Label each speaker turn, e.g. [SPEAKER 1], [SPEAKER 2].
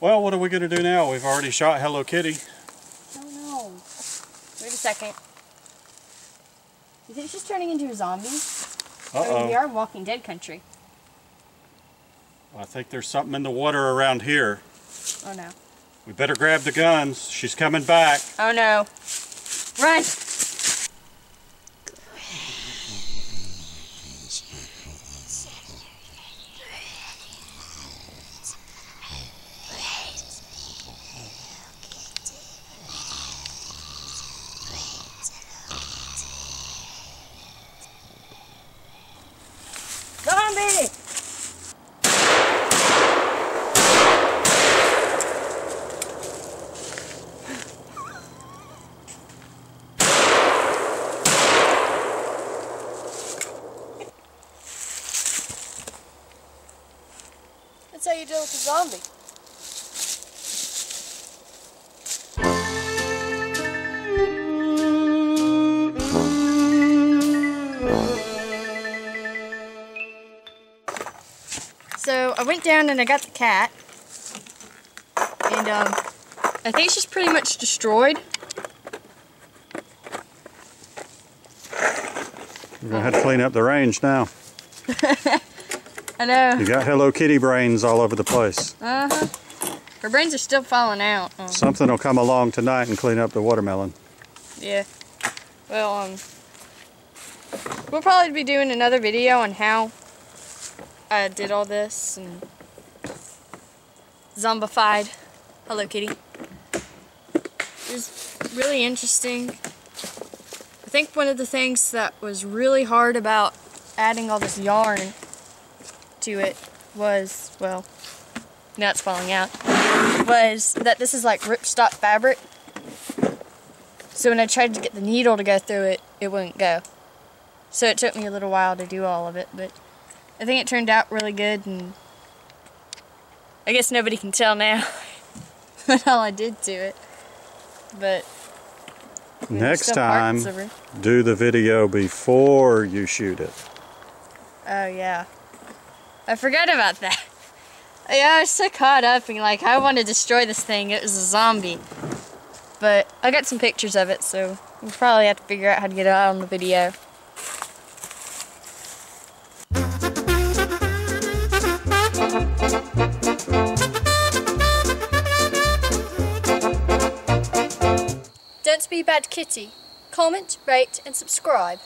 [SPEAKER 1] Well, what are we going to do now? We've already shot Hello Kitty.
[SPEAKER 2] Oh no. Wait a second. You think she's turning into a zombie? I mean, we are in Walking Dead country.
[SPEAKER 1] I think there's something in the water around here.
[SPEAKER 2] Oh no.
[SPEAKER 1] We better grab the guns. She's coming back.
[SPEAKER 2] Oh no. Run! Zombie! That's how you deal with a zombie. I went down and I got the cat. And um, I think she's pretty much destroyed.
[SPEAKER 1] We're going to have to clean up the range now.
[SPEAKER 2] I know.
[SPEAKER 1] You got Hello Kitty brains all over the place.
[SPEAKER 2] Uh huh. Her brains are still falling out. Um,
[SPEAKER 1] Something will come along tonight and clean up the watermelon.
[SPEAKER 2] Yeah. Well, um, we'll probably be doing another video on how I did all this and zombified Hello Kitty. It was really interesting. I think one of the things that was really hard about adding all this yarn to it was, well, now it's falling out, was that this is like ripstop fabric. So when I tried to get the needle to go through it, it wouldn't go. So it took me a little while to do all of it, but I think it turned out really good and I guess nobody can tell now what all I did to it. But I mean, there's
[SPEAKER 1] Next time,
[SPEAKER 2] parts of her.
[SPEAKER 1] do the video before you shoot it.
[SPEAKER 2] Oh yeah. I forgot about that. Yeah, I was so caught up and like I want to destroy this thing. It was a zombie. But I got some pictures of it, so we'll probably have to figure out how to get it out on the video. Be bad kitty. Comment, rate and subscribe.